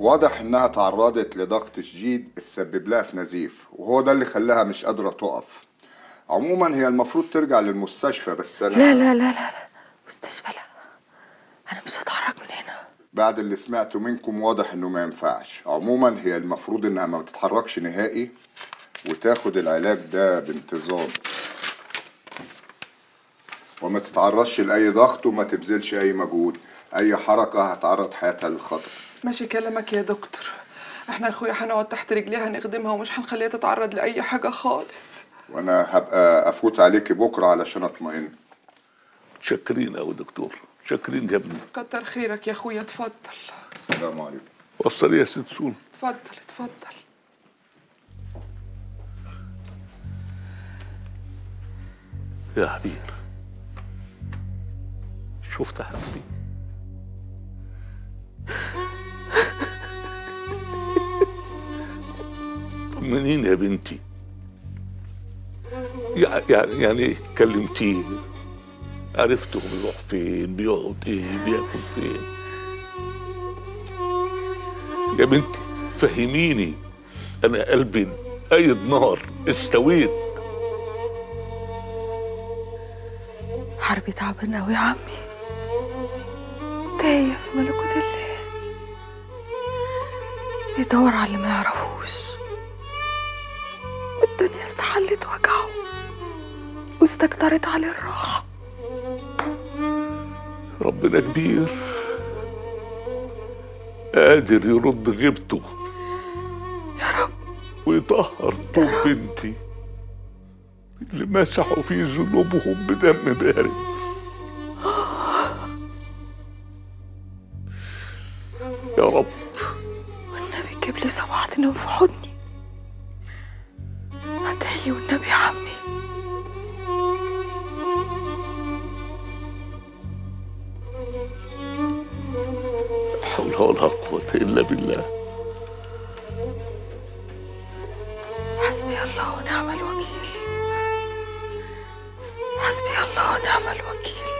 واضح إنها تعرضت لضغط شديد تسبب لها في نزيف وهو ده اللي خلاها مش قادرة تقف. عموما هي المفروض ترجع للمستشفى بس أنا لا لا لا لا لا. مستشفى لا. أنا مش هتحرك من هنا. بعد اللي سمعته منكم واضح إنه ما ينفعش. عموما هي المفروض إنها ما تتحركش نهائي وتاخد العلاج ده بانتظام. وما تتعرضش لأي ضغط وما تبذلش أي مجهود. أي حركة هتعرض حياتها للخطر. ماشي كلامك يا دكتور. إحنا يا اخويا هنقعد تحت رجليها هنخدمها ومش هنخليها تتعرض لأي حاجة خالص. وأنا هبقى أفوت عليكي بكرة علشان أطمئن. شاكرين قوي دكتور. شاكرين يا ابني. كتر خيرك يا اخويا اتفضل. السلام عليكم. وصل يا ست سول. اتفضل اتفضل. يا عبير شفت حبيبي؟ طمنين يا بنتي. يع- يعني يعني كلمتيه عرفته بيروح فين بيقعد إيه بياكل فين. يا بنتي فهميني. أنا قلبي قايد نار استويت. حربي تعبان قوي يا عمي. تايه في ملكوت الله. بيدور على اللي ما يعرفوش. والدنيا استحلت وجعه واستكترت عليه الراحة. ربنا كبير. قادر يرد غيبته. يا رب. ويطهر طوب بنتي. اللي مسحوا في ذنوبهم بدم بارد. يا رب. والنبي جيب لي صباح في حضني هتهلي والنبي يا عمي. لا حول ولا قوة إلا بالله. حسبي الله ونعم الوكيل. حسبي الله ونعم الوكيل.